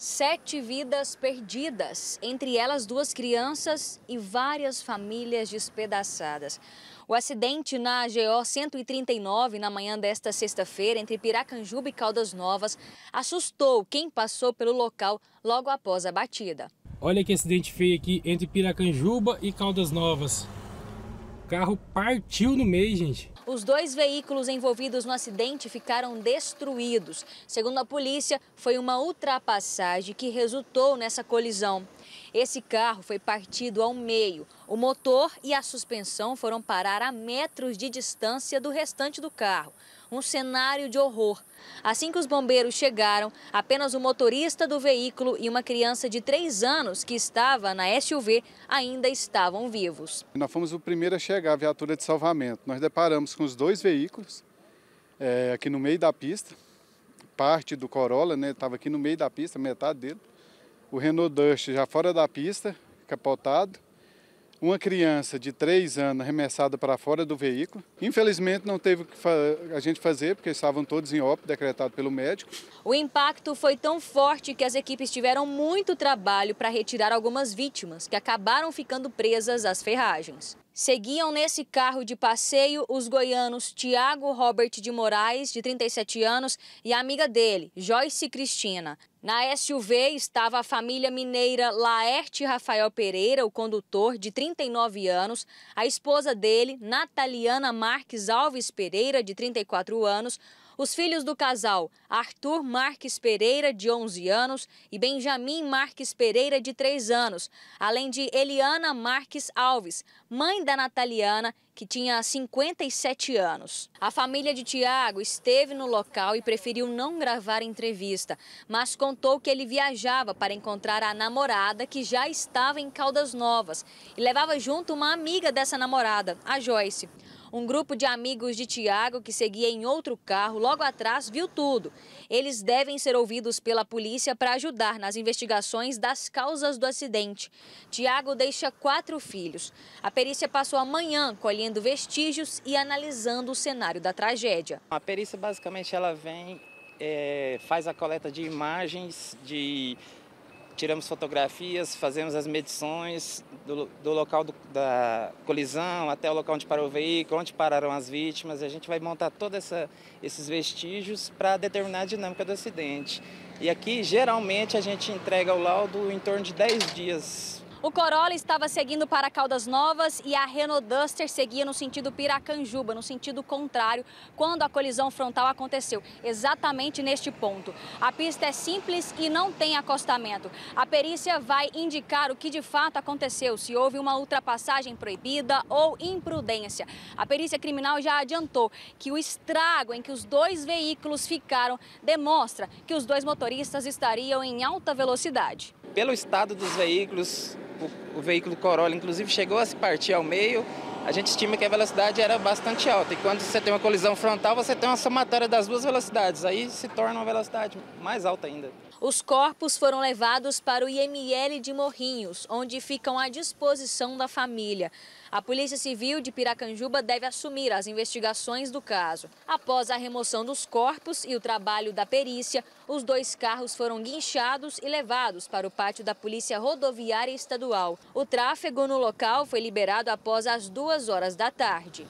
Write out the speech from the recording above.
Sete vidas perdidas, entre elas duas crianças e várias famílias despedaçadas. O acidente na GO 139, na manhã desta sexta-feira, entre Piracanjuba e Caldas Novas, assustou quem passou pelo local logo após a batida. Olha que acidente feio aqui entre Piracanjuba e Caldas Novas. Carro partiu no meio, gente. Os dois veículos envolvidos no acidente ficaram destruídos. Segundo a polícia, foi uma ultrapassagem que resultou nessa colisão. Esse carro foi partido ao meio. O motor e a suspensão foram parar a metros de distância do restante do carro. Um cenário de horror. Assim que os bombeiros chegaram, apenas o motorista do veículo e uma criança de 3 anos que estava na SUV ainda estavam vivos. Nós fomos o primeiro a chegar, a viatura de salvamento. Nós deparamos com os dois veículos é, aqui no meio da pista. Parte do Corolla estava né, aqui no meio da pista, metade dele. O Renault Dust já fora da pista, capotado uma criança de 3 anos arremessada para fora do veículo. Infelizmente não teve o que a gente fazer, porque estavam todos em óbito, decretado pelo médico. O impacto foi tão forte que as equipes tiveram muito trabalho para retirar algumas vítimas, que acabaram ficando presas às ferragens. Seguiam nesse carro de passeio os goianos Tiago Robert de Moraes, de 37 anos, e a amiga dele, Joyce Cristina. Na SUV estava a família mineira Laerte Rafael Pereira, o condutor, de 39 anos, a esposa dele, Nataliana Marques Alves Pereira, de 34 anos, os filhos do casal, Arthur Marques Pereira, de 11 anos, e Benjamin Marques Pereira, de 3 anos, além de Eliana Marques Alves, mãe da Nataliana, que tinha 57 anos. A família de Tiago esteve no local e preferiu não gravar entrevista, mas contou que ele viajava para encontrar a namorada que já estava em Caldas Novas e levava junto uma amiga dessa namorada, a Joyce. Um grupo de amigos de Tiago, que seguia em outro carro logo atrás, viu tudo. Eles devem ser ouvidos pela polícia para ajudar nas investigações das causas do acidente. Tiago deixa quatro filhos. A perícia passou a manhã colhendo vestígios e analisando o cenário da tragédia. A perícia, basicamente, ela vem, é, faz a coleta de imagens, de tiramos fotografias, fazemos as medições do, do local do, da colisão até o local onde parou o veículo, onde pararam as vítimas. A gente vai montar todos esses vestígios para determinar a dinâmica do acidente. E aqui, geralmente, a gente entrega o laudo em torno de 10 dias o Corolla estava seguindo para Caldas Novas e a Renault Duster seguia no sentido Piracanjuba, no sentido contrário, quando a colisão frontal aconteceu, exatamente neste ponto. A pista é simples e não tem acostamento. A perícia vai indicar o que de fato aconteceu, se houve uma ultrapassagem proibida ou imprudência. A perícia criminal já adiantou que o estrago em que os dois veículos ficaram demonstra que os dois motoristas estariam em alta velocidade. Pelo estado dos veículos, o, o veículo Corolla, inclusive, chegou a se partir ao meio, a gente estima que a velocidade era bastante alta. E quando você tem uma colisão frontal, você tem uma somatória das duas velocidades. Aí se torna uma velocidade mais alta ainda. Os corpos foram levados para o IML de Morrinhos, onde ficam à disposição da família. A Polícia Civil de Piracanjuba deve assumir as investigações do caso. Após a remoção dos corpos e o trabalho da perícia, os dois carros foram guinchados e levados para o pátio da Polícia Rodoviária Estadual. O tráfego no local foi liberado após as duas horas da tarde.